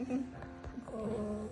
Oh.